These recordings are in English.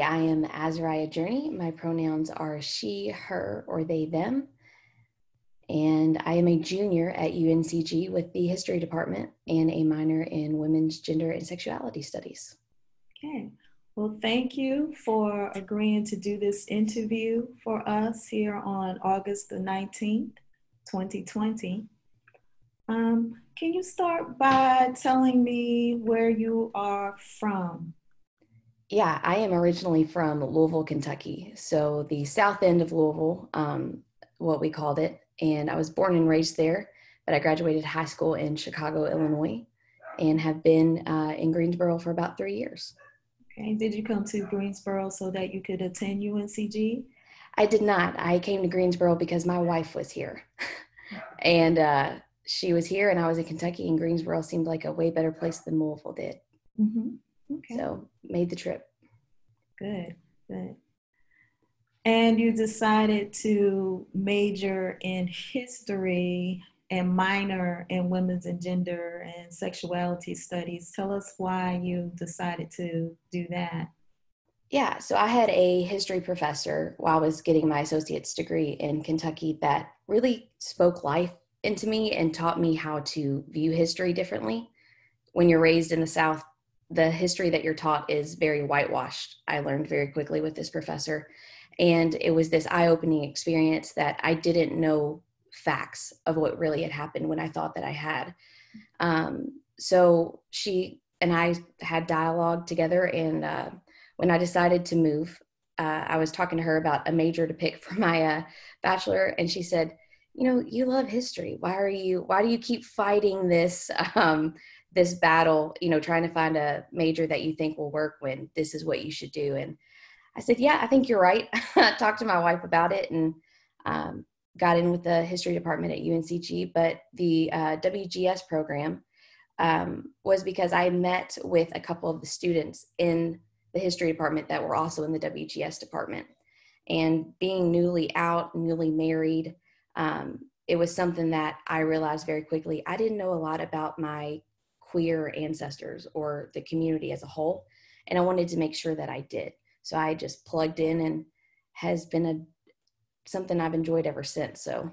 I am Azariah Journey. My pronouns are she, her, or they, them. And I am a junior at UNCG with the history department and a minor in women's gender and sexuality studies. Okay. Well, thank you for agreeing to do this interview for us here on August the 19th, 2020. Um, can you start by telling me where you are from? Yeah, I am originally from Louisville, Kentucky. So the south end of Louisville, um, what we called it. And I was born and raised there, but I graduated high school in Chicago, Illinois, and have been uh, in Greensboro for about three years. Okay. Did you come to Greensboro so that you could attend UNCG? I did not. I came to Greensboro because my wife was here. and uh, she was here, and I was in Kentucky, and Greensboro seemed like a way better place than Louisville did. Mm-hmm. Okay. So made the trip. Good, good. And you decided to major in history and minor in women's and gender and sexuality studies. Tell us why you decided to do that. Yeah, so I had a history professor while I was getting my associate's degree in Kentucky that really spoke life into me and taught me how to view history differently. When you're raised in the South, the history that you're taught is very whitewashed. I learned very quickly with this professor. And it was this eye opening experience that I didn't know facts of what really had happened when I thought that I had. Um, so she and I had dialogue together. And uh, when I decided to move, uh, I was talking to her about a major to pick for my uh, bachelor. And she said, you know, you love history. Why are you, why do you keep fighting this, um, this battle, you know, trying to find a major that you think will work when this is what you should do. And I said, yeah, I think you're right. I talked to my wife about it and um, got in with the history department at UNCG. But the uh, WGS program um, was because I met with a couple of the students in the history department that were also in the WGS department. And being newly out, newly married, um, it was something that I realized very quickly. I didn't know a lot about my queer ancestors or the community as a whole. And I wanted to make sure that I did. So I just plugged in and has been a something I've enjoyed ever since. So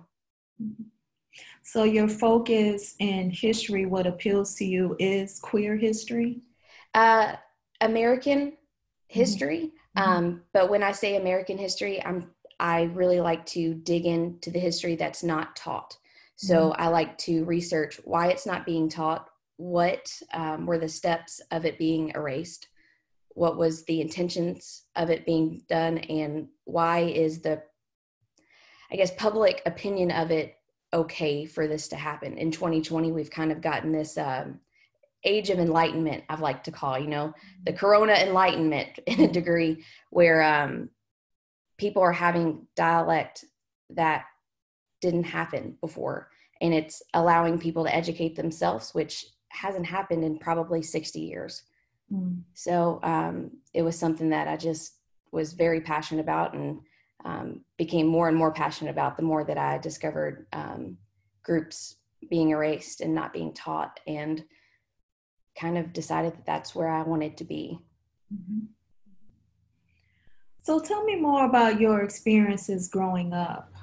so your focus in history, what appeals to you is queer history? Uh, American mm-hmm. history. Mm-hmm. Um, but when I say American history, I'm I really like to dig into the history that's not taught. So mm-hmm. I like to research why it's not being taught, what um, were the steps of it being erased, what was the intentions of it being done, and why is the, I guess, public opinion of it okay for this to happen. In 2020, we've kind of gotten this um, age of enlightenment, I've like to call, you know, the mm-hmm. corona enlightenment in a degree where um, people are having dialect that didn't happen before and it's allowing people to educate themselves which hasn't happened in probably 60 years mm. so um, it was something that i just was very passionate about and um, became more and more passionate about the more that i discovered um, groups being erased and not being taught and kind of decided that that's where i wanted to be mm-hmm. So tell me more about your experiences growing up.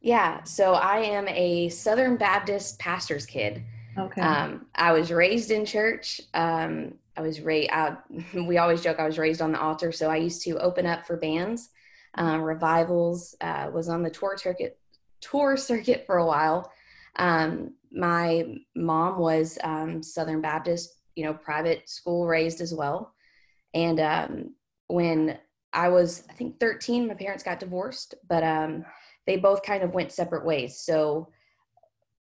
Yeah, so I am a Southern Baptist pastor's kid. Okay. Um, I was raised in church. Um, I was raised. we always joke I was raised on the altar, so I used to open up for bands, um, revivals. Uh, was on the tour circuit, tour circuit for a while. Um, my mom was um, Southern Baptist, you know, private school raised as well, and when I was, I think 13, my parents got divorced, but they both kind of went separate ways. So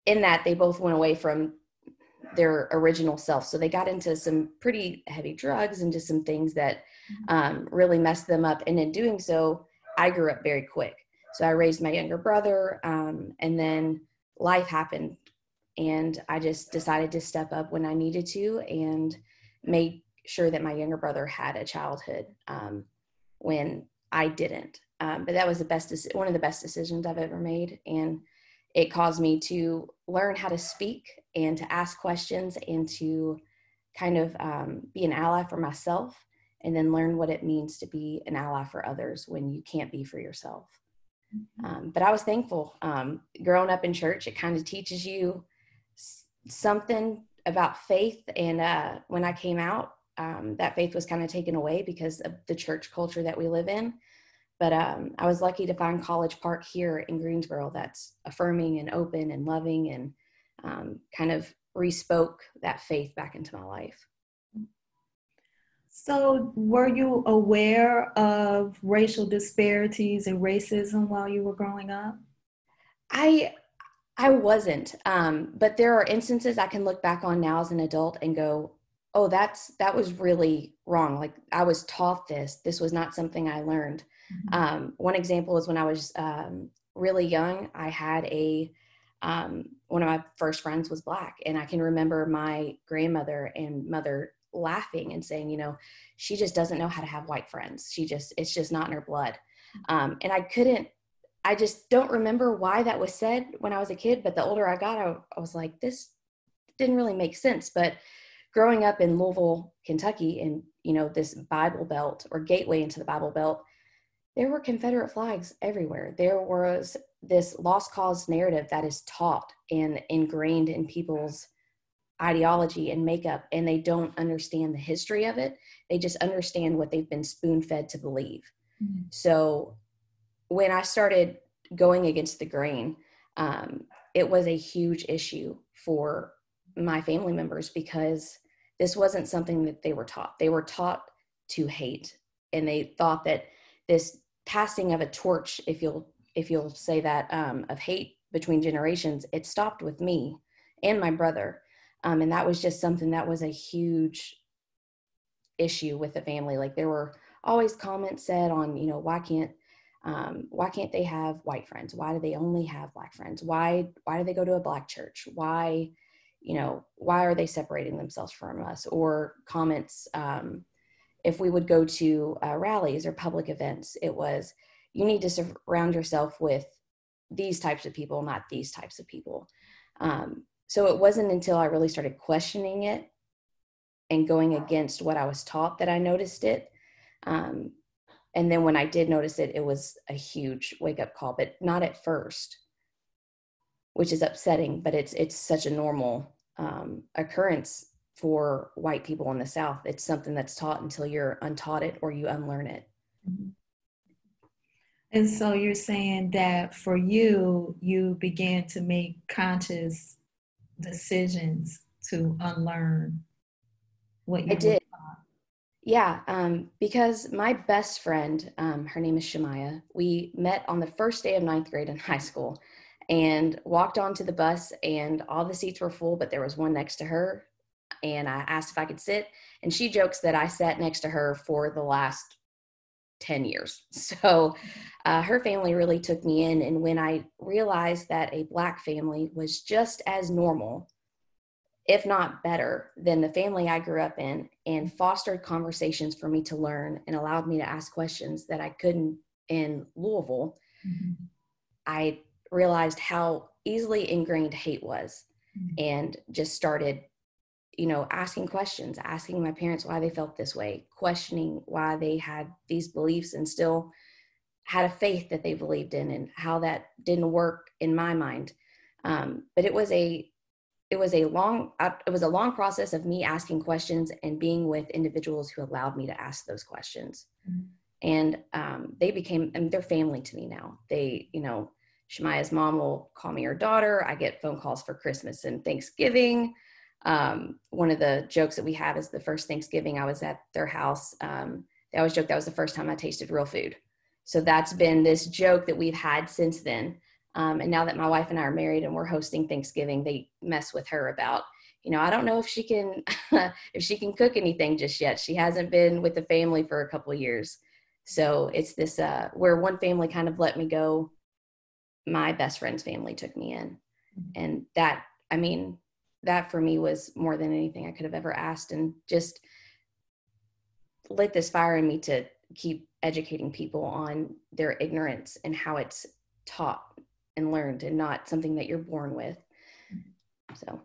in that, they both went away from their original self. So they got into some pretty heavy drugs and just some things that mm-hmm. um, really messed them up. And in doing so, I grew up very quick. So I raised my younger brother, um, and then life happened, and I just decided to step up when I needed to and made sure that my younger brother had a childhood um, when I didn't. Um, but that was the best, one of the best decisions I've ever made, and it caused me to learn how to speak and to ask questions and to kind of um, be an ally for myself and then learn what it means to be an ally for others when you can't be for yourself. Mm-hmm. Um, but I was thankful. Um, growing up in church, it kind of teaches you s- something about faith. And uh, when I came out, um, that faith was kind of taken away because of the church culture that we live in. But um, I was lucky to find College Park here in Greensboro that's affirming and open and loving and um, kind of respoke that faith back into my life. So, were you aware of racial disparities and racism while you were growing up? I I wasn't, um, but there are instances I can look back on now as an adult and go, "Oh, that's that was really wrong. Like I was taught this. This was not something I learned." Mm-hmm. Um, one example is when I was um, really young. I had a um, one of my first friends was black, and I can remember my grandmother and mother laughing and saying, you know, she just doesn't know how to have white friends. She just, it's just not in her blood. Um, and I couldn't, I just don't remember why that was said when I was a kid. But the older I got, I, I was like, this didn't really make sense. But growing up in Louisville, Kentucky, and you know this Bible Belt or gateway into the Bible Belt, there were Confederate flags everywhere. There was this lost cause narrative that is taught and ingrained in people's ideology and makeup and they don't understand the history of it they just understand what they've been spoon fed to believe mm-hmm. so when i started going against the grain um, it was a huge issue for my family members because this wasn't something that they were taught they were taught to hate and they thought that this passing of a torch if you'll if you'll say that um, of hate between generations it stopped with me and my brother. Um, and that was just something that was a huge issue with the family. Like there were always comments said on you know why can't um, why can't they have white friends? Why do they only have black friends? Why why do they go to a black church? Why you know why are they separating themselves from us? Or comments um, if we would go to uh, rallies or public events it was you need to surround yourself with these types of people not these types of people um, so it wasn't until I really started questioning it and going against what I was taught that I noticed it. Um, and then when I did notice it, it was a huge wake up call, but not at first, which is upsetting. But it's it's such a normal um, occurrence for white people in the South. It's something that's taught until you're untaught it or you unlearn it. Mm-hmm. And so you're saying that for you, you began to make conscious decisions to unlearn what you I did. Yeah, um, because my best friend, um, her name is Shemaya, we met on the first day of ninth grade in high school and walked onto the bus, and all the seats were full, but there was one next to her. And I asked if I could sit, and she jokes that I sat next to her for the last 10 years. So uh, her family really took me in. And when I realized that a Black family was just as normal, if not better, than the family I grew up in and fostered conversations for me to learn and allowed me to ask questions that I couldn't in Louisville, mm-hmm. I realized how easily ingrained hate was mm-hmm. and just started you know, asking questions, asking my parents why they felt this way, questioning why they had these beliefs and still had a faith that they believed in and how that didn't work in my mind. Um, but it was a it was a long uh, it was a long process of me asking questions and being with individuals who allowed me to ask those questions mm-hmm. and um, they became and they're family to me now they you know shemaya's mom will call me her daughter i get phone calls for christmas and thanksgiving um, one of the jokes that we have is the first Thanksgiving I was at their house. Um, they always joke that was the first time I tasted real food. So that's been this joke that we've had since then. Um, and now that my wife and I are married and we're hosting Thanksgiving, they mess with her about, you know, I don't know if she can if she can cook anything just yet. She hasn't been with the family for a couple of years. So it's this uh, where one family kind of let me go. My best friend's family took me in, mm-hmm. and that I mean that for me was more than anything I could have ever asked and just lit this fire in me to keep educating people on their ignorance and how it's taught and learned and not something that you're born with. So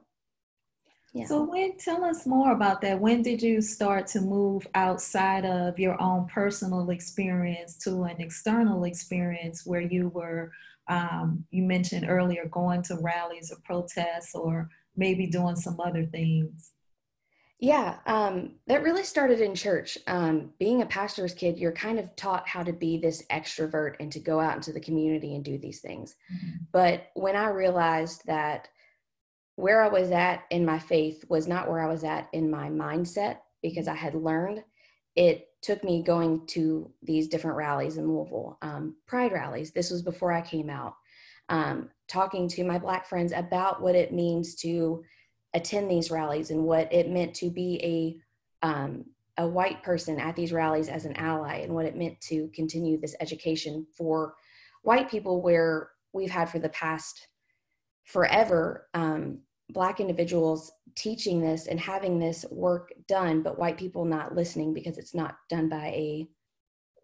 Yeah. So when tell us more about that. When did you start to move outside of your own personal experience to an external experience where you were um, you mentioned earlier going to rallies or protests or maybe doing some other things? Yeah, um, that really started in church. Um, being a pastor's kid, you're kind of taught how to be this extrovert and to go out into the community and do these things. Mm-hmm. But when I realized that where I was at in my faith was not where I was at in my mindset because I had learned. It took me going to these different rallies in Louisville, um, pride rallies. This was before I came out, um, talking to my Black friends about what it means to attend these rallies and what it meant to be a um, a white person at these rallies as an ally and what it meant to continue this education for white people where we've had for the past forever um, black individuals teaching this and having this work done but white people not listening because it's not done by a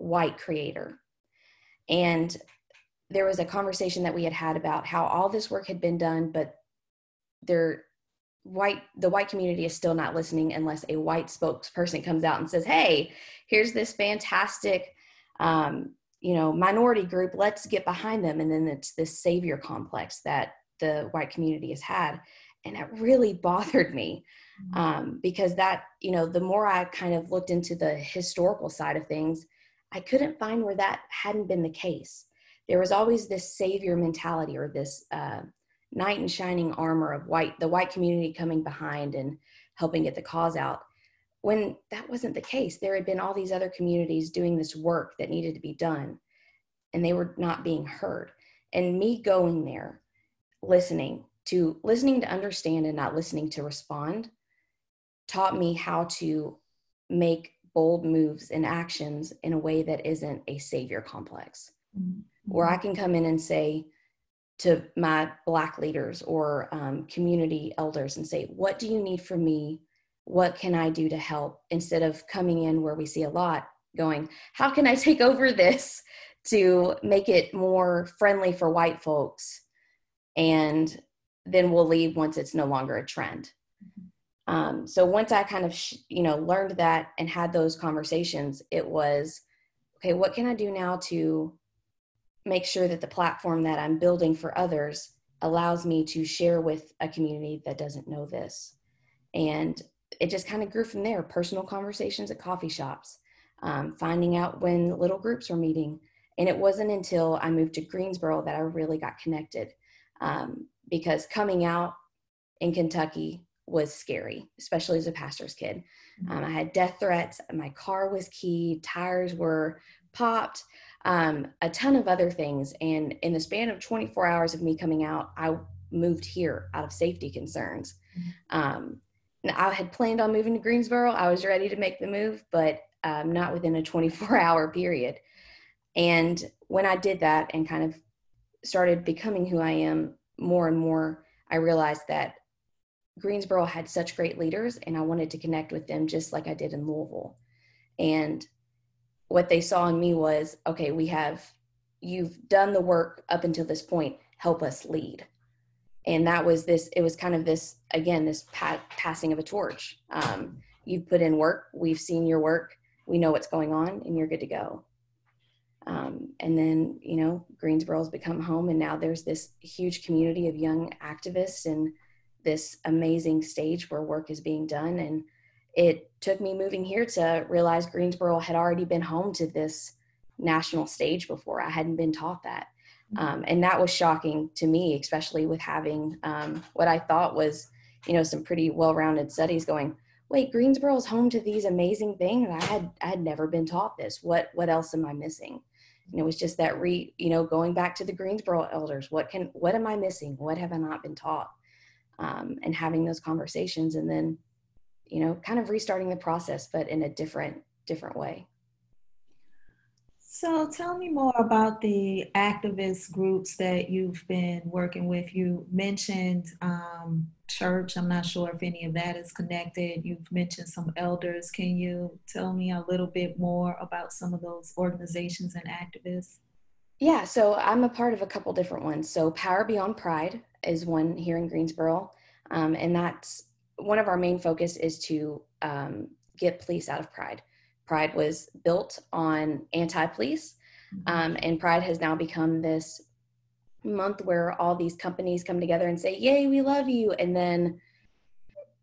white creator. And there was a conversation that we had had about how all this work had been done but there white the white community is still not listening unless a white spokesperson comes out and says hey here's this fantastic um, you know minority group. Let's get behind them. And then it's this savior complex that the white community has had. And it really bothered me mm-hmm. um, because that you know the more i kind of looked into the historical side of things i couldn't find where that hadn't been the case there was always this savior mentality or this uh, knight in shining armor of white the white community coming behind and helping get the cause out. When that wasn't the case there had been all these other communities doing this work that needed to be done and they were not being heard. And me going there listening to listening to understand and not listening to respond taught me how to make bold moves and actions in a way that isn't a savior complex. Mm-hmm. Where i can come in and say to my black leaders or um, community elders and say what do you need from me? What can i do to help? Instead of coming in where we see a lot going how can i take over this to make it more friendly for white folks? And then we'll leave once it's no longer a trend. Um, so once I kind of, sh- you know, learned that and had those conversations, it was, okay, what can I do now to make sure that the platform that I'm building for others allows me to share with a community that doesn't know this? And it just kind of grew from there personal conversations at coffee shops, um, finding out when little groups were meeting. And it wasn't until I moved to Greensboro that I really got connected. Um, because coming out in Kentucky was scary, especially as a pastor's kid. Mm-hmm. Um, I had death threats. My car was keyed. Tires were popped. Um, a ton of other things. And in the span of 24 hours of me coming out, I moved here out of safety concerns. Mm-hmm. Um, I had planned on moving to Greensboro. I was ready to make the move, but um, not within a 24 hour period. And when I did that and kind of started becoming who I am more and more, I realized that Greensboro had such great leaders, and I wanted to connect with them just like I did in Louisville. And what they saw in me was okay, we have, you've done the work up until this point, help us lead. And that was this, it was kind of this, again, this pa- passing of a torch. Um, you've put in work, we've seen your work, we know what's going on, and you're good to go. Um, and then, you know, Greensboro's become home, and now there's this huge community of young activists and this amazing stage where work is being done. And it took me moving here to realize Greensboro had already been home to this national stage before. I hadn't been taught that. Mm-hmm. Um, and that was shocking to me, especially with having um, what I thought was, you know, some pretty well-rounded studies going. Wait, Greensboro is home to these amazing things. I had I had never been taught this. What what else am I missing? and it was just that re you know going back to the greensboro elders what can what am i missing what have i not been taught um, and having those conversations and then you know kind of restarting the process but in a different different way so tell me more about the activist groups that you've been working with. You mentioned um, church. I'm not sure if any of that is connected. You've mentioned some elders. Can you tell me a little bit more about some of those organizations and activists? Yeah, so I'm a part of a couple different ones. So Power Beyond Pride is one here in Greensboro, um, and that's one of our main focus is to um, get police out of Pride. Pride was built on anti-police, mm-hmm. um, and Pride has now become this month where all these companies come together and say, "Yay, we love you," and then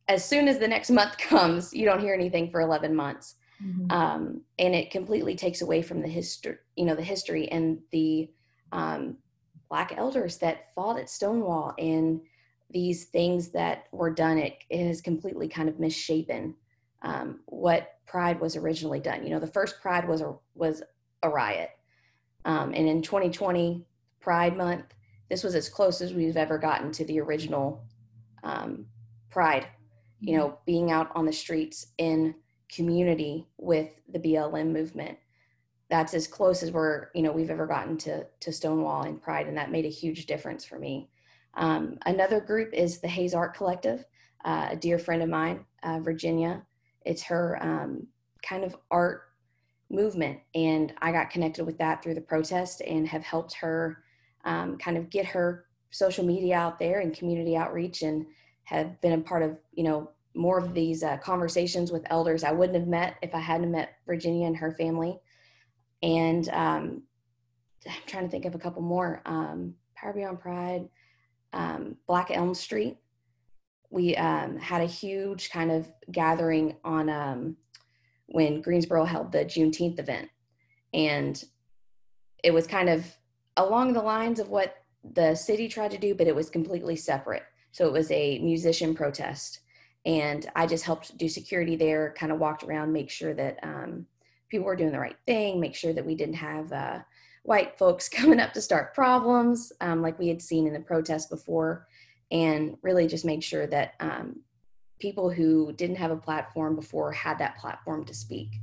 as soon as the next month comes, you don't hear anything for 11 months. Mm-hmm. Um, and it completely takes away from the history, you know, the history and the um, black elders that fought at Stonewall and these things that were done. It, it has completely kind of misshapen um, what Pride was originally done. You know, the first Pride was a was a riot, um, and in 2020 Pride Month, this was as close as we've ever gotten to the original um, Pride you know, being out on the streets in community with the BLM movement. That's as close as we're, you know, we've ever gotten to to Stonewall and Pride, and that made a huge difference for me. Um, another group is the Hayes Art Collective, uh, a dear friend of mine, uh, Virginia. It's her um, kind of art movement, and I got connected with that through the protest and have helped her um, kind of get her social media out there and community outreach and have been a part of you know more of these uh, conversations with elders I wouldn't have met if I hadn't met Virginia and her family. And um, I'm trying to think of a couple more. Um, Power Beyond Pride, um, Black Elm Street. We um, had a huge kind of gathering on um, when Greensboro held the Juneteenth event, and it was kind of along the lines of what the city tried to do, but it was completely separate. So it was a musician protest. And I just helped do security there, kind of walked around, make sure that um, people were doing the right thing, make sure that we didn't have uh, white folks coming up to start problems um, like we had seen in the protest before, and really just make sure that um, people who didn't have a platform before had that platform to speak.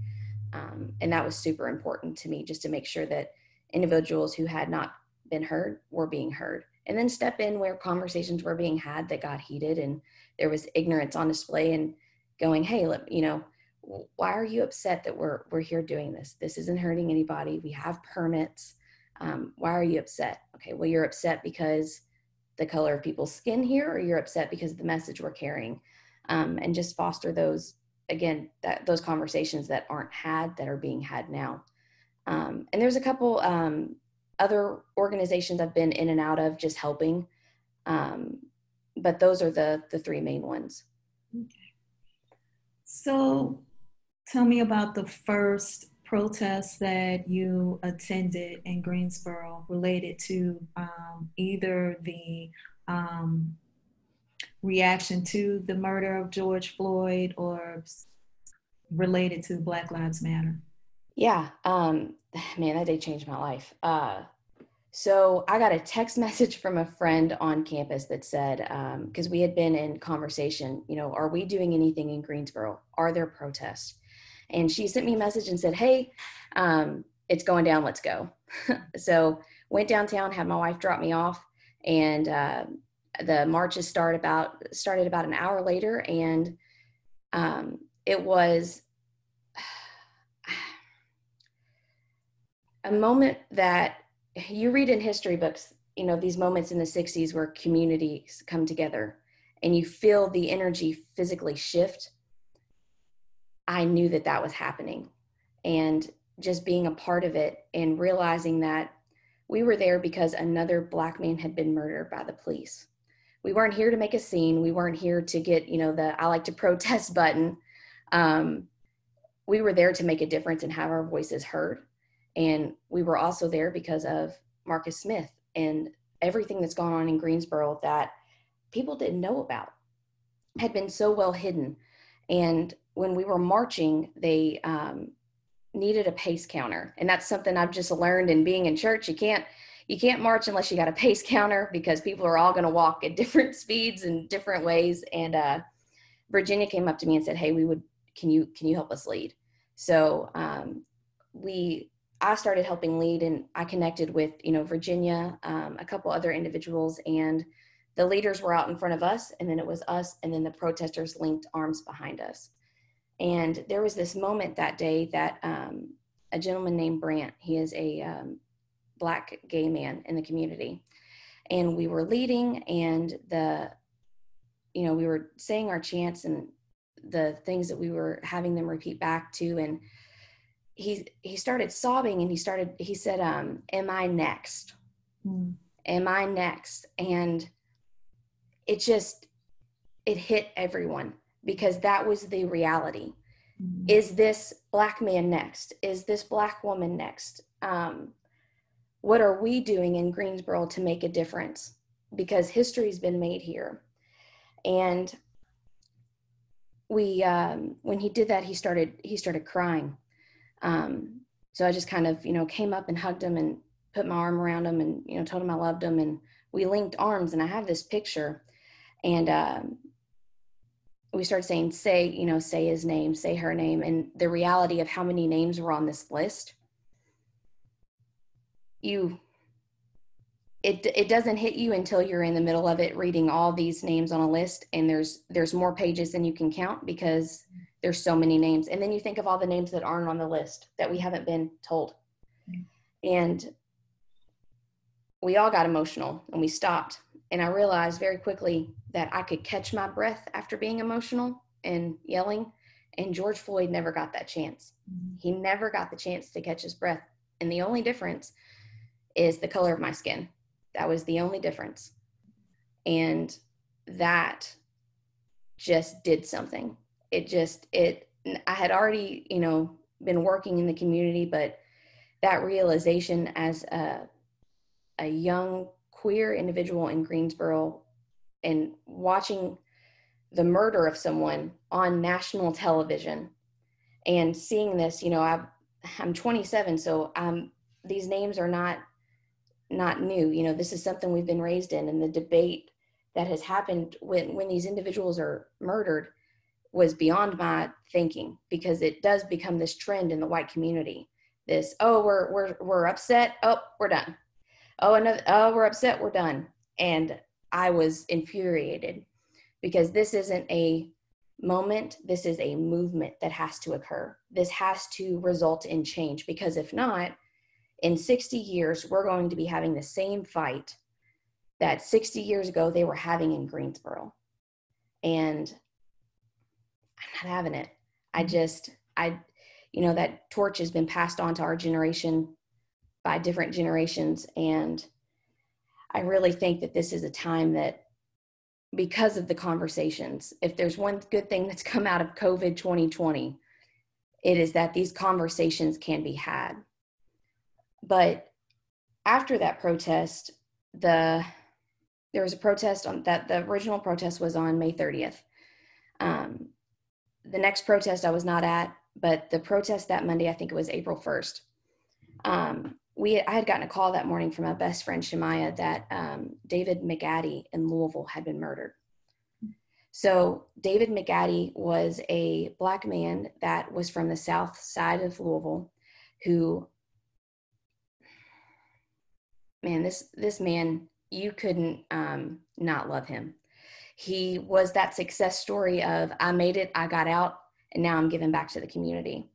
Um, and that was super important to me just to make sure that individuals who had not been heard were being heard and then step in where conversations were being had that got heated and there was ignorance on display and going hey let, you know why are you upset that we're we're here doing this this isn't hurting anybody we have permits um, why are you upset okay well you're upset because the color of people's skin here or you're upset because of the message we're carrying um, and just foster those again that those conversations that aren't had that are being had now um, and there's a couple um, other organizations I've been in and out of just helping. Um, but those are the the three main ones. Okay. So tell me about the first protest that you attended in Greensboro related to um, either the um, reaction to the murder of George Floyd or related to Black Lives Matter. Yeah, um, man, that day changed my life. Uh, so I got a text message from a friend on campus that said, because um, we had been in conversation, you know, are we doing anything in Greensboro? Are there protests? And she sent me a message and said, hey, um, it's going down, let's go. so went downtown, had my wife drop me off, and uh, the marches start about started about an hour later, and um, it was a moment that you read in history books, you know, these moments in the 60s where communities come together and you feel the energy physically shift. I knew that that was happening. And just being a part of it and realizing that we were there because another black man had been murdered by the police. We weren't here to make a scene. We weren't here to get, you know, the I like to protest button. Um, we were there to make a difference and have our voices heard. And we were also there because of Marcus Smith and everything that's gone on in Greensboro that people didn't know about had been so well hidden. And when we were marching, they um, needed a pace counter, and that's something I've just learned in being in church. You can't you can't march unless you got a pace counter because people are all going to walk at different speeds and different ways. And uh, Virginia came up to me and said, "Hey, we would can you can you help us lead?" So um, we I started helping lead and I connected with, you know, Virginia, um, a couple other individuals, and the leaders were out in front of us, and then it was us, and then the protesters linked arms behind us. And there was this moment that day that um, a gentleman named Brant, he is a um, black gay man in the community, and we were leading, and the you know, we were saying our chants and the things that we were having them repeat back to. And he, he started sobbing and he started, he said, um, am I next? Mm. Am I next? And it just, it hit everyone because that was the reality. Mm-hmm. Is this black man next? Is this black woman next? Um, what are we doing in Greensboro to make a difference? Because history's been made here. And we, um, when he did that, he started, he started crying. Um, so I just kind of, you know, came up and hugged him and put my arm around him and, you know, told him I loved him. And we linked arms and I have this picture and, um, we started saying say you know say his name say her name and the reality of how many names were on this list you it it doesn't hit you until you're in the middle of it reading all these names on a list and there's there's more pages than you can count because there's so many names. And then you think of all the names that aren't on the list that we haven't been told. Mm. And we all got emotional and we stopped and I realized very quickly that I could catch my breath after being emotional and yelling. And George Floyd never got that chance. Mm-hmm. He never got the chance to catch his breath. And the only difference is the color of my skin. That was the only difference. And that just did something. It just, it, I had already, you know, been working in the community, but that realization as a, a young queer individual in Greensboro and watching the murder of someone on national television and seeing this, you know, I, I'm 27, so um, these names are not not new. You know, this is something we've been raised in, and the debate that has happened when when these individuals are murdered was beyond my thinking because it does become this trend in the white community. This, oh, we're we're we're upset. Oh, we're done oh another oh we're upset we're done. And i was infuriated because this isn't a moment this is a movement that has to occur. This has to result in change because if not in 60 years we're going to be having the same fight that 60 years ago they were having in greensboro. And i'm not having it. I mm-hmm. just i you know that torch has been passed on to our generation by different generations. And I really think that this is a time that, because of the conversations, if there's one good thing that's come out of COVID 2020, it is that these conversations can be had. But after that protest, the there was a protest on that the original protest was on May 30th. Um, the next protest I was not at, but the protest that Monday, I think it was April 1st. Um, we I had gotten a call that morning from my best friend Shemaya that um, David McAtee in Louisville had been murdered. So David McAtee was a black man that was from the south side of Louisville, who man this this man you couldn't um, not love him. He was that success story of I made it, I got out, and now I'm giving back to the community.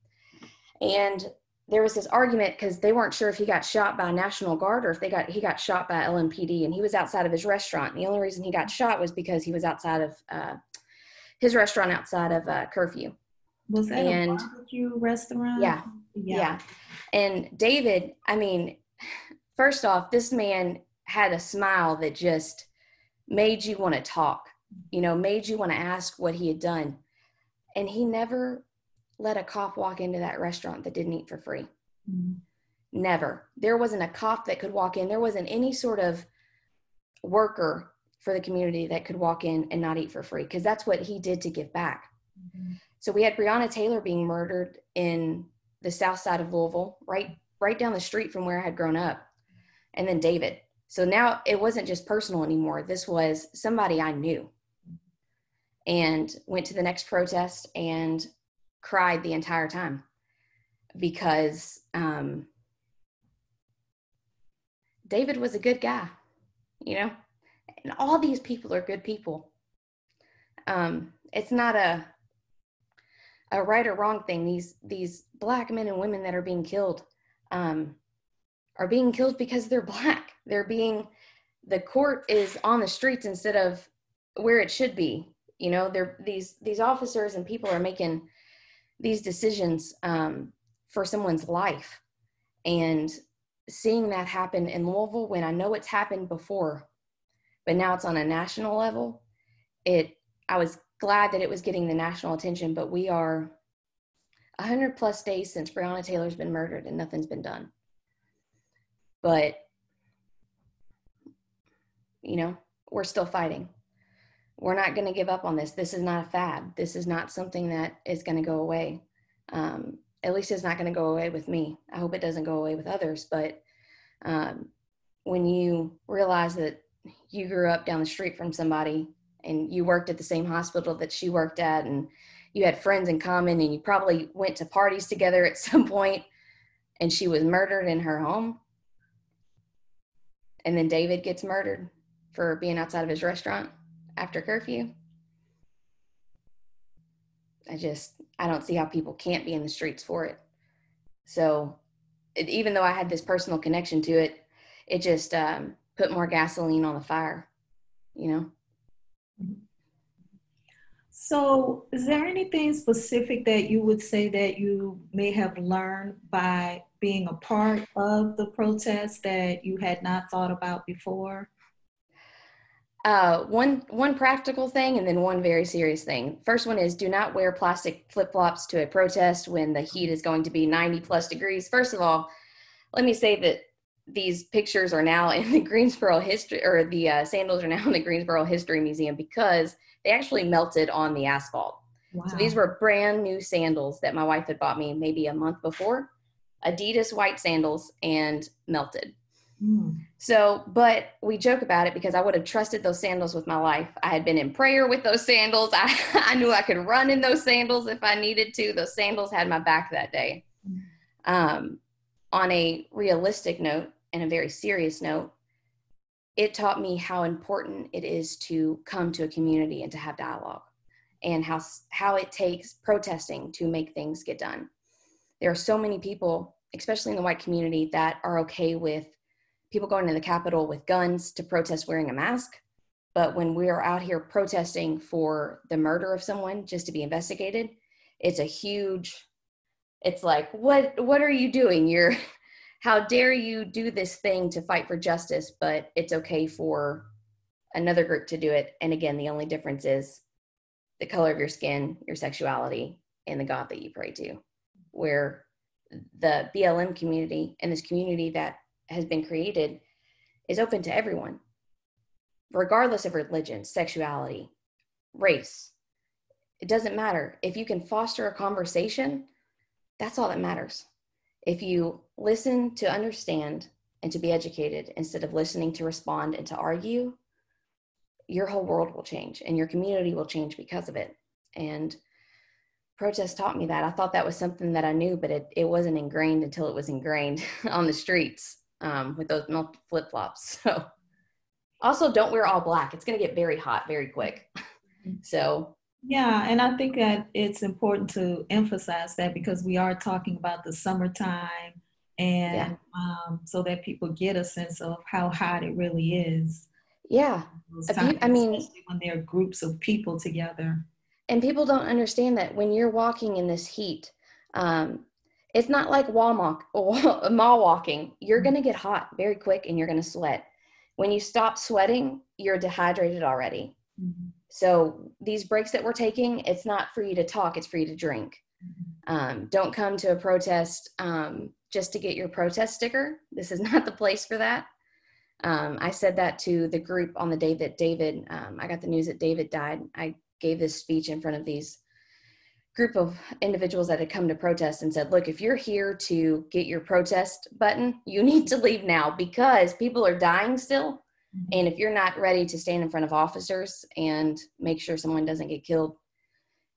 And there was this argument because they weren't sure if he got shot by National Guard or if they got he got shot by LMPD, and he was outside of his restaurant. And the only reason he got shot was because he was outside of uh, his restaurant outside of uh, curfew. Was that and, a barbecue restaurant? Yeah, yeah, yeah. And David, I mean, first off, this man had a smile that just made you want to talk. You know, made you want to ask what he had done, and he never let a cop walk into that restaurant that didn't eat for free. Mm-hmm. Never. There wasn't a cop that could walk in. There wasn't any sort of worker for the community that could walk in and not eat for free because that's what he did to give back. Mm-hmm. So we had Breonna Taylor being murdered in the south side of Louisville, right right down the street from where I had grown up. And then David. So now it wasn't just personal anymore. This was somebody I knew. And went to the next protest and cried the entire time because um, David was a good guy, you know, and all these people are good people. Um, it's not a a right or wrong thing. These these black men and women that are being killed um, are being killed because they're black. They're being the court is on the streets instead of where it should be. You know, they're these these officers and people are making these decisions um, for someone's life, and seeing that happen in Louisville when I know it's happened before, but now it's on a national level. It I was glad that it was getting the national attention, but we are 100 plus days since Breonna Taylor's been murdered and nothing's been done. But, you know, we're still fighting. We're not going to give up on this. This is not a fad. This is not something that is going to go away. Um, at least it's not going to go away with me. I hope it doesn't go away with others. But um, when you realize that you grew up down the street from somebody and you worked at the same hospital that she worked at and you had friends in common and you probably went to parties together at some point and she was murdered in her home and then david gets murdered for being outside of his restaurant after curfew. I just i don't see how people can't be in the streets for it. So it, even though i had this personal connection to it it just um, put more gasoline on the fire you know? So, is there anything specific that you would say that you may have learned by being a part of the protest that you had not thought about before? Uh, one one practical thing and then one very serious thing. First one is do not wear plastic flip flops to a protest when the heat is going to be 90 plus degrees. First of all, let me say that these pictures are now in the Greensboro history or the uh, sandals are now in the Greensboro History Museum because they actually melted on the asphalt. Wow. So these were brand new sandals that my wife had bought me maybe a month before, Adidas white sandals, and melted. Mm. So, but we joke about it because I would have trusted those sandals with my life. I had been in prayer with those sandals. I, I knew I could run in those sandals if I needed to. Those sandals had my back that day. Hmm. Um, on a realistic note and a very serious note, it taught me how important it is to come to a community and to have dialogue and how how it takes protesting to make things get done there are so many people especially in the white community that are okay with people going to the capitol with guns to protest wearing a mask but when we are out here protesting for the murder of someone just to be investigated it's a huge it's like what what are you doing you're how dare you do this thing to fight for justice, but it's okay for another group to do it. And again, the only difference is the color of your skin, your sexuality, and the God that you pray to. Where the BLM community and this community that has been created is open to everyone, regardless of religion, sexuality, race. It doesn't matter. If you can foster a conversation, that's all that matters. If you listen to understand and to be educated instead of listening to respond and to argue, your whole world will change and your community will change because of it. And protest taught me that. I thought that was something that I knew, but it, it wasn't ingrained until it was ingrained on the streets um, with those flip flops. So, also, don't wear all black. It's going to get very hot very quick. so, yeah, and I think that it's important to emphasize that because we are talking about the summertime and yeah. um, so that people get a sense of how hot it really is. Yeah. Times, I mean, when there are groups of people together. And people don't understand that when you're walking in this heat, um, it's not like wall, walk, mall walking. You're going to get hot very quick and you're going to sweat. When you stop sweating, you're dehydrated already. Mm-hmm. So these breaks that we're taking, it's not for you to talk, it's for you to drink. Mm-hmm. Um, don't come to a protest um, just to get your protest sticker. This is not the place for that. Um, I said that to the group on the day that David, um, I got the news that David died. I gave this speech in front of these group of individuals that had come to protest and said, look, if you're here to get your protest button, you need to leave now because people are dying still. Mm-hmm. And if you're not ready to stand in front of officers and make sure someone doesn't get killed,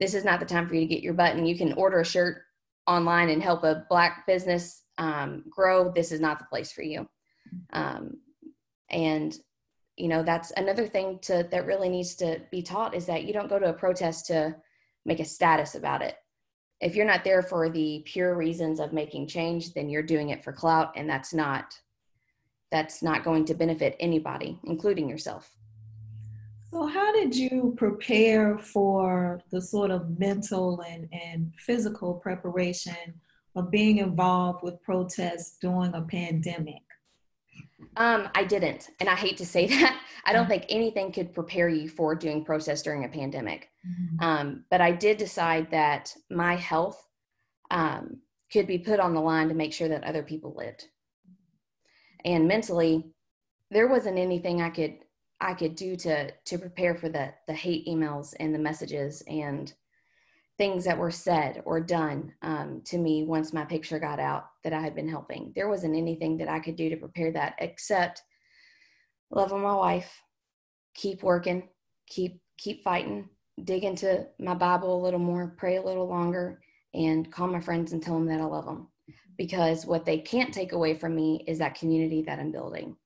this is not the time for you to get your button. You can order a shirt online and help a black business um, grow. This is not the place for you. Um, and you know that's another thing to that really needs to be taught is that you don't go to a protest to make a status about it if you're not there for the pure reasons of making change then you're doing it for clout and that's not that's not going to benefit anybody including yourself So, how did you prepare for the sort of mental and, and physical preparation of being involved with protests during a pandemic? Um, I didn't, and I hate to say that. I don't think anything could prepare you for doing process during a pandemic. Mm-hmm. Um, but I did decide that my health um, could be put on the line to make sure that other people lived. And mentally, there wasn't anything I could I could do to to prepare for the the hate emails and the messages and things that were said or done um, to me once my picture got out that I had been helping. There wasn't anything that I could do to prepare that except love on my wife, keep working, keep keep fighting, dig into my Bible a little more, pray a little longer, and call my friends and tell them that I love them. Because what they can't take away from me is that community that I'm building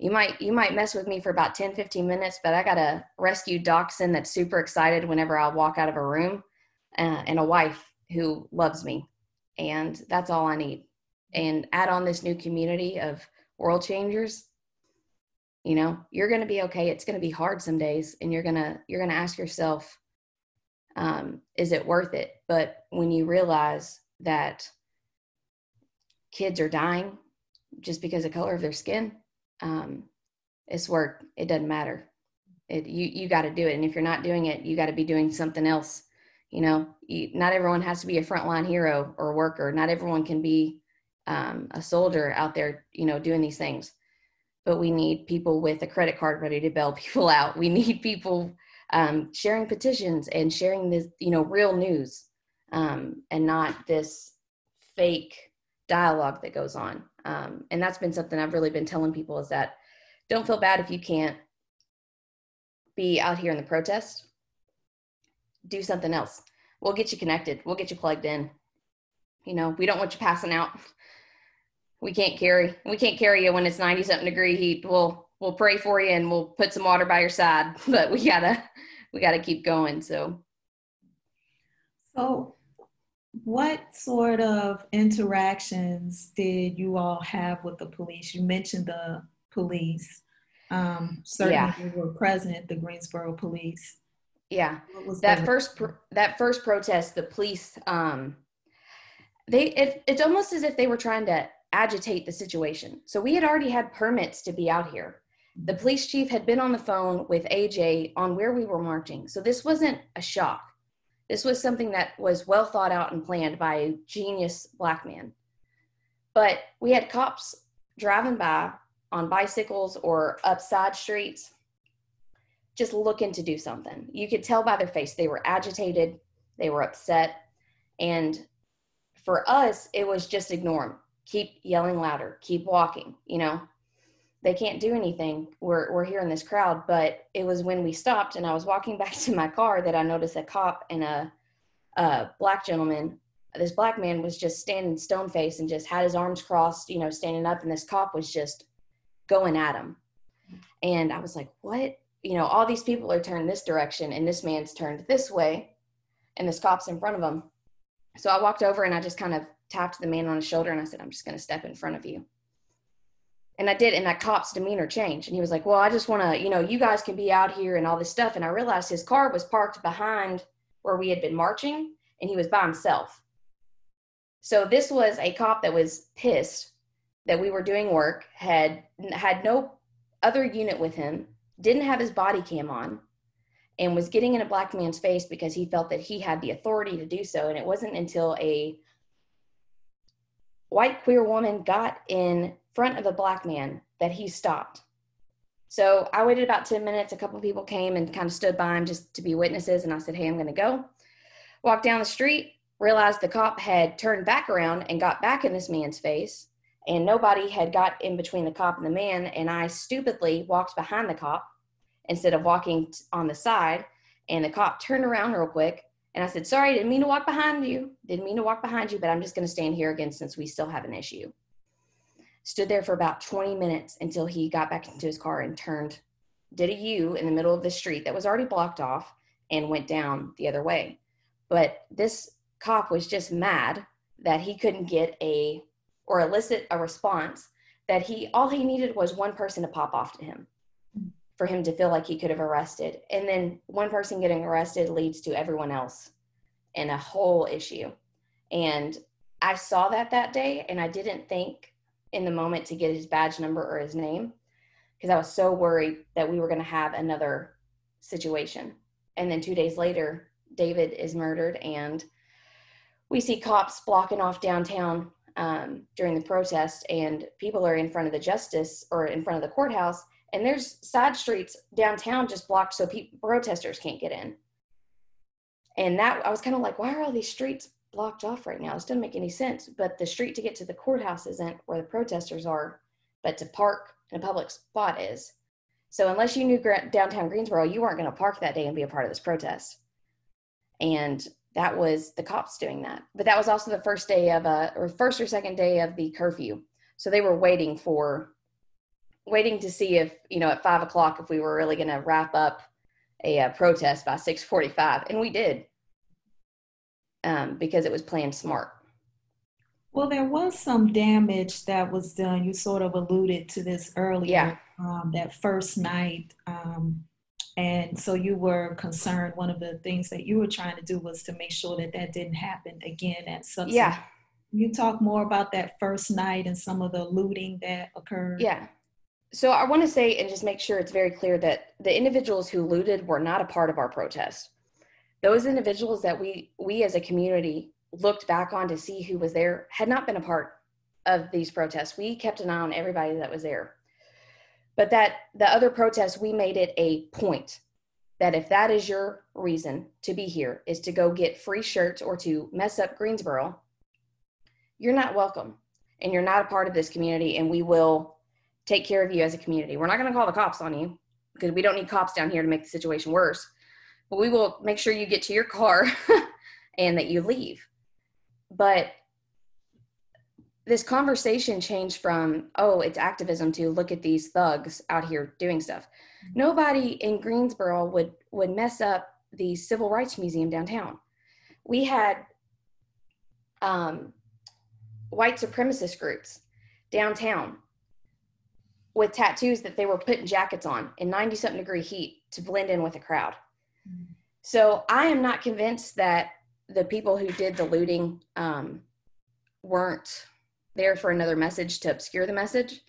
you might you might mess with me for about 10 15 minutes but i got a rescue dachshund that's super excited whenever i walk out of a room uh, and a wife who loves me and that's all i need and add on this new community of world changers you know you're going to be okay it's going to be hard some days and you're going to you're going to ask yourself um, is it worth it but when you realize that kids are dying just because of color of their skin um, it's work. It doesn't matter. It, you you got to do it, and if you're not doing it, you got to be doing something else. You know, not everyone has to be a frontline hero or worker. Not everyone can be um, a soldier out there, you know, doing these things. But we need people with a credit card ready to bail people out. We need people um, sharing petitions and sharing this, you know, real news, um, and not this fake dialogue that goes on. Um, and that's been something I've really been telling people is that don't feel bad if you can't be out here in the protest. Do something else. We'll get you connected. We'll get you plugged in. You know, we don't want you passing out. We can't carry. We can't carry you when it's 90 something degree heat. We'll we'll pray for you and we'll put some water by your side, but we gotta we gotta keep going. So so what sort of interactions did you all have with the police? You mentioned the police. Um, certainly, yeah. you were present the Greensboro Police. Yeah, that first pro- that first protest, the police, um, they it, it's almost as if they were trying to agitate the situation. So we had already had permits to be out here. The police chief had been on the phone with AJ on where we were marching. So this wasn't a shock. This was something that was well thought out and planned by a genius black man. But we had cops driving by on bicycles or up side streets just looking to do something. You could tell by their face they were agitated, they were upset. And for us, it was just ignore them. Keep yelling louder, keep walking, you know they can't do anything. We're we're here in this crowd. But it was when we stopped and I was walking back to my car that I noticed a cop and a, a black gentleman. This black man was just standing stone faced and just had his arms crossed, you know, standing up, and this cop was just going at him. And I was like, what? You know, all these people are turned this direction and this man's turned this way and this cop's in front of him. So I walked over and I just kind of tapped the man on his shoulder and I said, I'm just going to step in front of you and I did, and that cop's demeanor changed. And he was like, Well, I just want to, you know, you guys can be out here and all this stuff. And I realized his car was parked behind where we had been marching, and he was by himself. So this was a cop that was pissed that we were doing work, had had no other unit with him, didn't have his body cam on, and was getting in a black man's face because he felt that he had the authority to do so. And it wasn't until a white queer woman got in front of a black man that he stopped. So I waited about 10 minutes. A couple people came and kind of stood by him just to be witnesses. And I said, Hey, I'm going to go. Walked down the street, realized the cop had turned back around and got back in this man's face. And nobody had got in between the cop and the man. And I stupidly walked behind the cop instead of walking on the side. And the cop turned around real quick. And I said, Sorry, didn't mean to walk behind you. Didn't mean to walk behind you, but I'm just going to stand here again since we still have an issue stood there for about 20 minutes until he got back into his car and turned, did a U in the middle of the street that was already blocked off and went down the other way. But this cop was just mad that he couldn't get a or elicit a response that he all he needed was one person to pop off to him for him to feel like he could have arrested. And then one person getting arrested leads to everyone else and a whole issue. And I saw that that day and I didn't think in the moment to get his badge number or his name because I was so worried that we were going to have another situation. And then two days later, David is murdered, and we see cops blocking off downtown um, during the protest, and people are in front of the justice or in front of the courthouse, and there's side streets downtown just blocked so people, protesters can't get in. And that I was kind of like, why are all these streets blocked off right now? This doesn't make any sense. But the street to get to the courthouse isn't where the protesters are, but to park in a public spot is. So unless you knew downtown Greensboro, you weren't going to park that day and be a part of this protest. And that was the cops doing that. But that was also the first day of a, or first or second day of the curfew. So they were waiting for, waiting to see if, you know, at five o'clock, if we were really going to wrap up a, a, protest by 645. And we did um, because it was planned smart. Well, there was some damage that was done. You sort of alluded to this earlier. Yeah. Um, that first night. Um, and so you were concerned. One of the things that you were trying to do was to make sure that that didn't happen again at some. Yeah. You talk more about that first night and some of the looting that occurred. Yeah. So I want to say and just make sure it's very clear that the individuals who looted were not a part of our protest. Those individuals that we we as a community looked back on to see who was there had not been a part of these protests. We kept an eye on everybody that was there. But that the other protests, we made it a point that if that is your reason to be here, is to go get free shirts or to mess up Greensboro, you're not welcome and you're not a part of this community and we will take care of you as a community. We're not going to call the cops on you because we don't need cops down here to make the situation worse. But we will make sure you get to your car and that you leave but this conversation changed from oh it's activism to look at these thugs out here doing stuff mm-hmm. nobody in greensboro would would mess up the civil rights museum downtown we had um, white supremacist groups downtown with tattoos that they were putting jackets on in 90 something degree heat to blend in with the crowd mm-hmm. so i am not convinced that the people who did the looting um, weren't there for another message to obscure the message?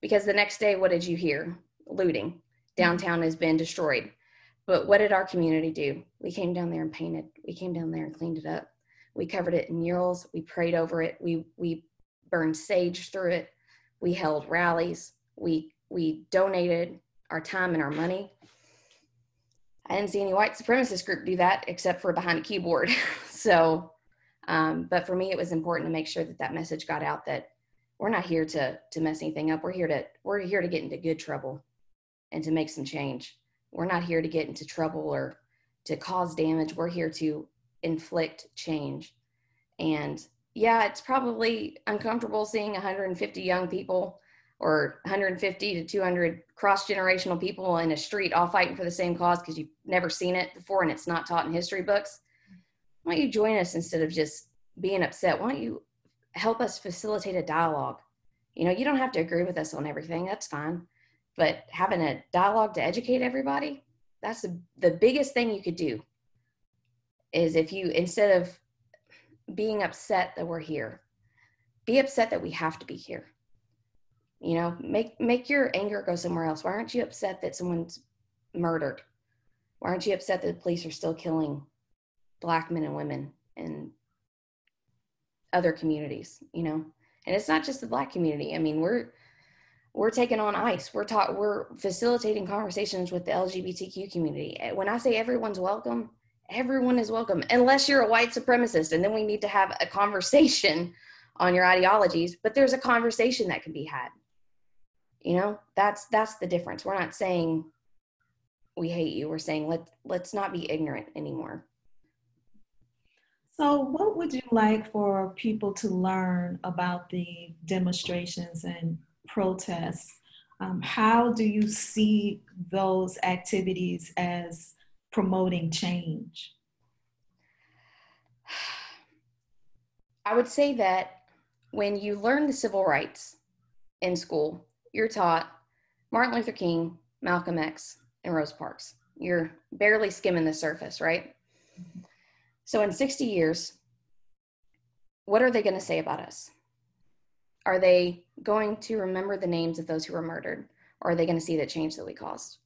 Because the next day what did you hear? Looting. Downtown has been destroyed. But what did our community do? We came down there and painted. We came down there and cleaned it up. We covered it in murals. We prayed over it. We we burned sage through it. We held rallies. We we donated our time and our money. I didn't see any white supremacist group do that except for behind a keyboard. so, um, but for me, it was important to make sure that that message got out that we're not here to to mess anything up. We're here to we're here to get into good trouble and to make some change. We're not here to get into trouble or to cause damage. We're here to inflict change. And yeah, it's probably uncomfortable seeing 150 young people or 150 to 200 cross generational people in a street all fighting for the same cause because you've never seen it before and it's not taught in history books. Why don't you join us instead of just being upset? Why don't you help us facilitate a dialogue? You know, you don't have to agree with us on everything, that's fine. But having a dialogue to educate everybody, that's the, the biggest thing you could do. Is if you, instead of being upset that we're here, be upset that we have to be here you know make make your anger go somewhere else why aren't you upset that someone's murdered why aren't you upset that the police are still killing black men and women in other communities you know? And it's not just the black community. I mean we're we're taking on ice. We're taught we're facilitating conversations with the lgbtq community. Eh, when i say everyone's welcome everyone is welcome unless you're a white supremacist and then we need to have a conversation on your ideologies but there's a conversation that can be had. You know that's that's the difference. We're not saying we hate you. We're saying let let's not be ignorant anymore so what would you like for people to learn about the demonstrations and protests um, how do you see those activities as promoting change i would say that when you learn the civil rights in school you're taught Martin Luther King, Malcolm X, and Rosa Parks. You're barely skimming the surface, right? So, in 60 years, what are they going to say about us? Are they going to remember the names of those who were murdered? Or are they going to see the change that we caused?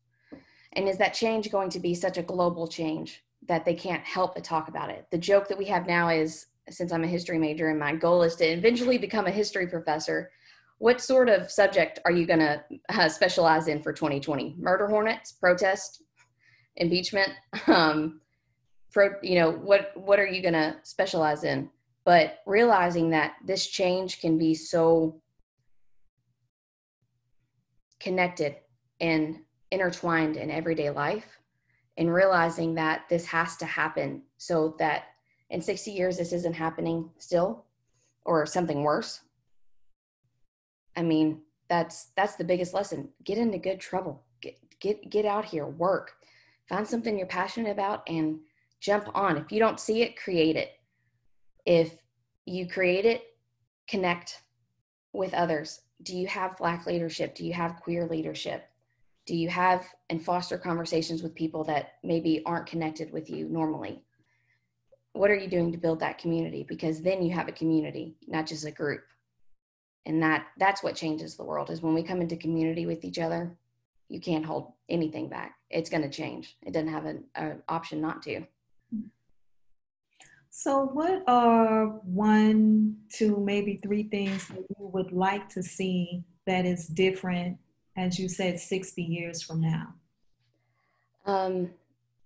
And is that change going to be such a global change that they can't help but talk about it? The joke that we have now is since I'm a history major and my goal is to eventually become a history professor, what sort of subject are you going to uh, specialize in for 2020? Murder hornets, protest, impeachment? Um, pro, you know, what, what are you going to specialize in? But realizing that this change can be so connected and intertwined in everyday life and realizing that this has to happen so that in 60 years this isn't happening still or something worse i mean that's that's the biggest lesson. Get into good trouble. Get get get out here. Work. Find something you're passionate about and jump on. If you don't see it create it. If you create it connect with others. Do you have black leadership? Do you have queer leadership? Do you have and foster conversations with people that maybe aren't connected with you normally? What are you doing to build that community? Because then you have a community not just a group. And that that's what changes the world is when we come into community with each other you can't hold anything back. It's going to change. It doesn't have an, an option not to so what are one two maybe three things that you would like to see that is different as you said 60 years from now um,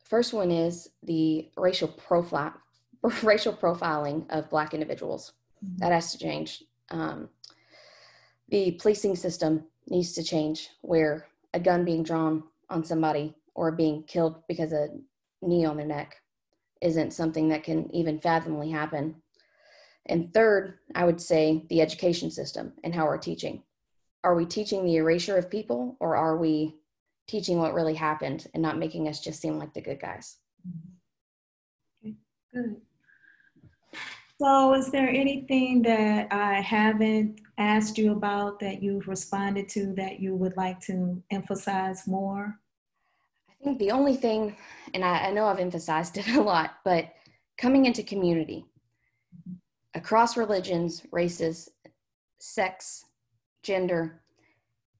first one is the racial profile racial profiling of Black individuals. Mm-hmm. That has to change. Um, the policing system needs to change where a gun being drawn on somebody or being killed because of knee on their neck isn't something that can even fathomly happen. And third, I would say the education system and how we're teaching. Are we teaching the erasure of people or are we teaching what really happened and not making us just seem like the good guys? Okay, good. So, is there anything that I haven't asked you about that you've responded to that you would like to emphasize more? Think the only thing, and I, I know I've emphasized it a lot, but coming into community across religions, races, sex, gender,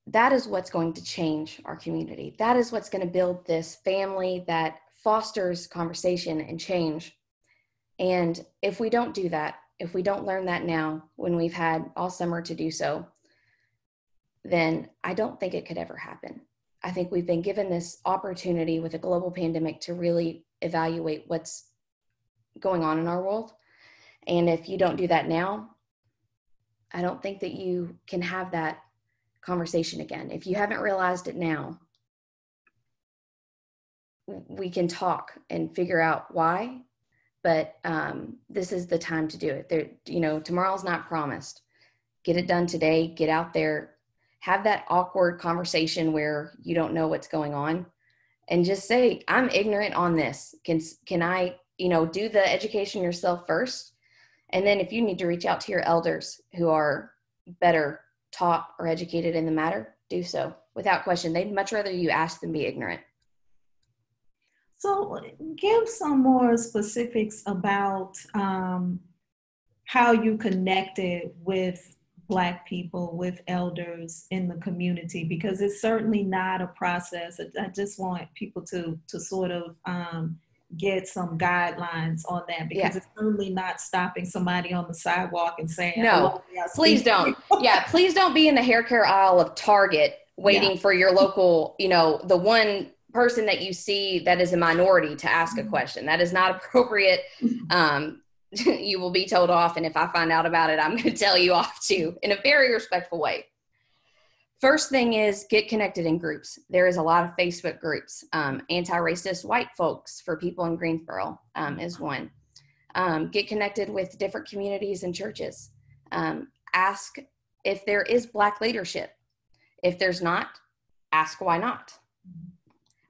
that is what's going to change our community. That is what's going to build this family that fosters conversation and change and if we don't do that, if we don't learn that now when we've had all summer to do so, then I don't think it could ever happen. I think we've been given this opportunity with a global pandemic to really evaluate what's going on in our world. And if you don't do that now, I don't think that you can have that conversation again. If you haven't realized it now, we can talk and figure out why but um, this is the time to do it. There, you know, tomorrow's not promised. Get it done today. Get out there. Have that awkward conversation where you don't know what's going on, and just say, "I'm ignorant on this. Can can I, you know, do the education yourself first, and then if you need to reach out to your elders who are better taught or educated in the matter, do so without question. They'd much rather you ask than be ignorant." So, give some more specifics about um, how you connected with Black people, with elders in the community, because it's certainly not a process. I just want people to to sort of um, get some guidelines on that because yeah. it's certainly not stopping somebody on the sidewalk and saying, "No, please don't." yeah, please don't be in the hair care aisle of Target waiting yeah. for your local, you know, the one person that you see that is a minority to ask a mm-hmm. question. That is not appropriate. Um, you will be told off. And if I find out about it, I'm going to tell you off too in a very respectful way. First thing is get connected in groups. There is a lot of Facebook groups. Um, Anti-racist white folks for people in Greensboro um, is one. Um, get connected with different communities and churches. Um, ask if there is Black leadership. If there's not, ask why not.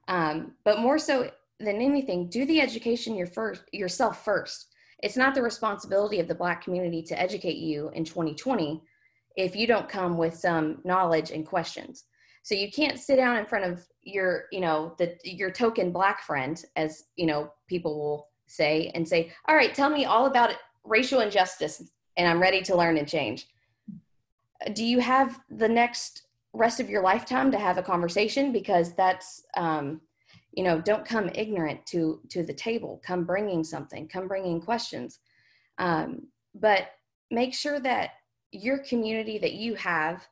Um, but more so than anything, do the education your first, yourself first. It's not the responsibility of the Black community to educate you in 2020 if you don't come with some knowledge and questions. So you can't sit down in front of your you know the your token black friend as you know people will say and say all right tell me all about racial injustice and i'm ready to learn and change do you have the next rest of your lifetime to have a conversation because that's um, you know don't come ignorant to to the table. Come bringing something come bringing questions. Um, but make sure that your community that you have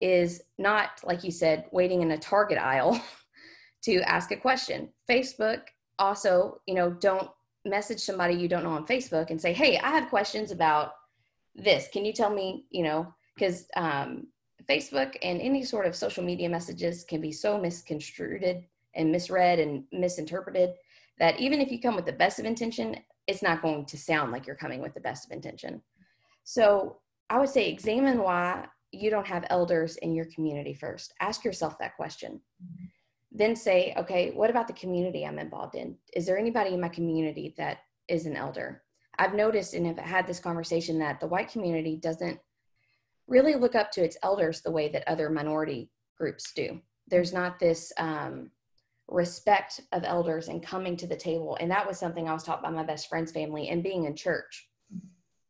is not like you said waiting in a target aisle to ask a question. Facebook also you know don't message somebody you don't know on facebook and say hey i have questions about this. Can you tell me you know because um, facebook and any sort of social media messages can be so misconstrued and misread and misinterpreted that even if you come with the best of intention it's not going to sound like you're coming with the best of intention. So i would say examine why you don't have elders in your community first. Ask yourself that question. Mm-hmm. then say okay what about the community i'm involved in? Is there anybody in my community that is an elder? I've noticed and have had this conversation that the white community doesn't really look up to its elders the way that other minority groups do. There's not this um, respect of elders and coming to the table. And that was something i was taught by my best friend's family and being in church.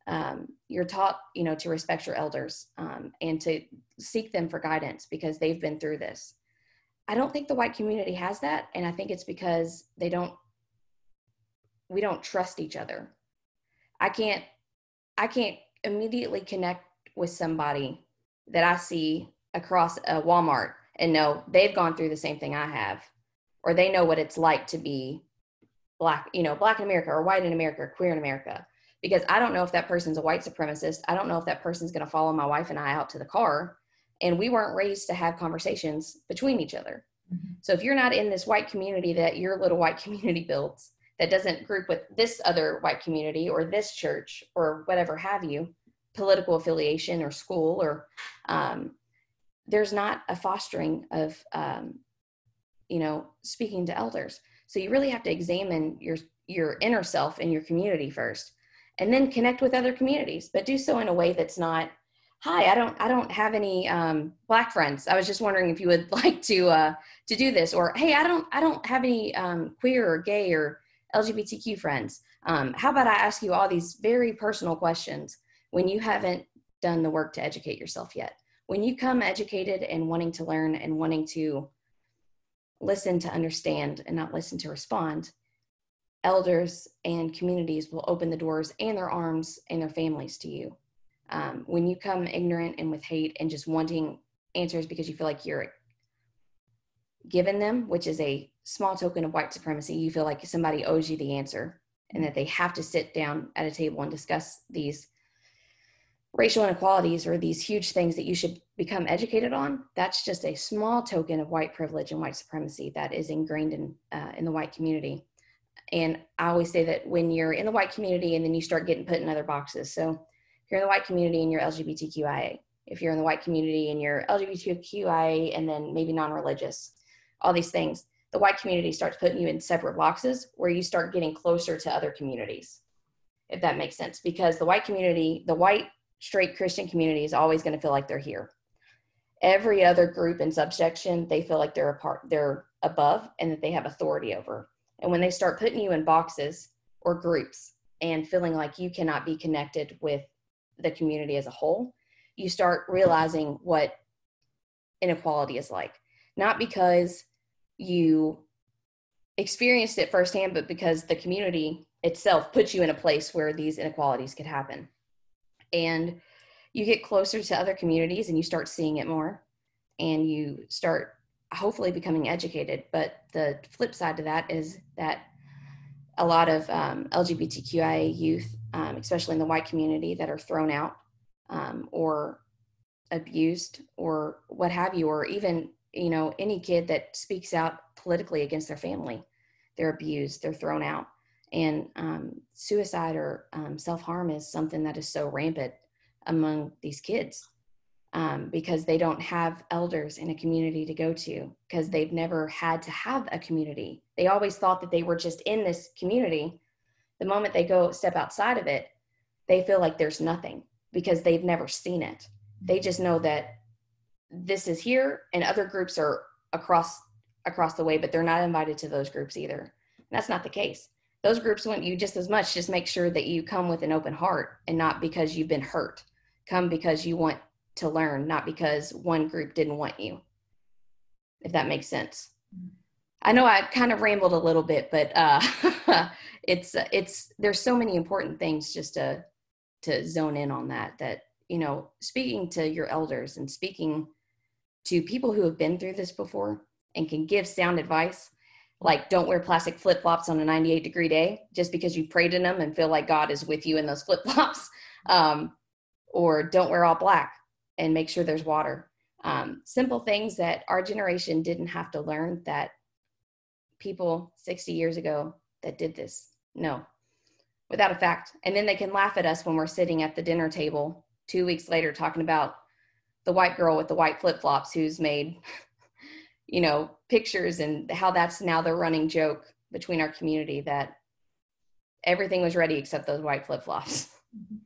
Um, you're taught you know to respect your elders um, and to seek them for guidance because they've been through this. I don't think the white community has that and i think it's because they don't we don't trust each other. I can't i can't immediately connect with somebody that i see across a walmart and know they've gone through the same thing i have or they know what it's like to be black you know black in america or white in america or queer in america because I don't know if that person's a white supremacist. I don't know if that person's going to follow my wife and I out to the car. And we weren't raised to have conversations between each other. Mm-hmm. So if you're not in this white community that your little white community builds, that doesn't group with this other white community or this church or whatever have you, political affiliation or school, or um, there's not a fostering of, um, you know, speaking to elders. So you really have to examine your your inner self and your community first and then connect with other communities but do so in a way that's not hi i don't i don't have any um, black friends. I was just wondering if you would like to uh, to do this or hey i don't i don't have any um, queer or gay or lgbtq friends. Um, how about i ask you all these very personal questions when you haven't done the work to educate yourself yet? When you come educated and wanting to learn and wanting to listen to understand and not listen to respond elders and communities will open the doors and their arms and their families to you. Um, when you come ignorant and with hate and just wanting answers because you feel like you're given them, which is a small token of white supremacy, you feel like somebody owes you the answer and that they have to sit down at a table and discuss these racial inequalities or these huge things that you should become educated on that's just a small token of white privilege and white supremacy that is ingrained in uh, in the white community and I always say that when you're in the white community and then you start getting put in other boxes. So if you're in the white community and you're LGBTQIA, if you're in the white community and you're LGBTQIA and then maybe non-religious, all these things, the white community starts putting you in separate boxes where you start getting closer to other communities, if that makes sense. Because the white community, the white straight Christian community is always going to feel like they're here. Every other group and subsection, they feel like they're a part, they're above and that they have authority over. And when they start putting you in boxes or groups and feeling like you cannot be connected with the community as a whole, you start realizing what inequality is like. Not because you experienced it firsthand, but because the community itself puts you in a place where these inequalities could happen. And you get closer to other communities and you start seeing it more and you start hopefully becoming educated. But the flip side to that is that a lot of um, LGBTQIA youth, um, especially in the white community, that are thrown out um, or abused or what have you, or even you know any kid that speaks out politically against their family, they're abused, they're thrown out, and um, suicide or um, self harm is something that is so rampant among these kids um, because they don't have elders in a community to go to because they've never had to have a community. They always thought that they were just in this community. The moment they go step outside of it, they feel like there's nothing because they've never seen it. They just know that this is here and other groups are across across the way, but they're not invited to those groups either. And that's not the case. Those groups want you just as much. Just make sure that you come with an open heart and not because you've been hurt. Come because you want to learn, not because one group didn't want you. If that makes sense. I know I kind of rambled a little bit, but uh, it's it's there's so many important things just to to zone in on that. That you know, speaking to your elders and speaking to people who have been through this before and can give sound advice like don't wear plastic flip-flops on a 98 degree day just because you prayed in them and feel like god is with you in those flip-flops um, or don't wear all black and make sure there's water. Um, simple things that our generation didn't have to learn that people 60 years ago that did this. No without a fact. And then they can laugh at us when we're sitting at the dinner table two weeks later talking about the white girl with the white flip-flops who's made you know pictures and how that's now the running joke between our community that everything was ready except those white flip-flops. Mm-hmm.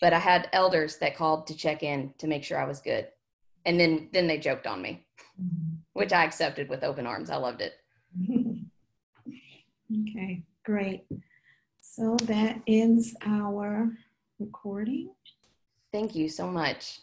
but i had elders that called to check in to make sure i was good. And then then they joked on me mm-hmm. which i accepted with open arms. I loved it. Okay great. So that ends our recording. Thank you so much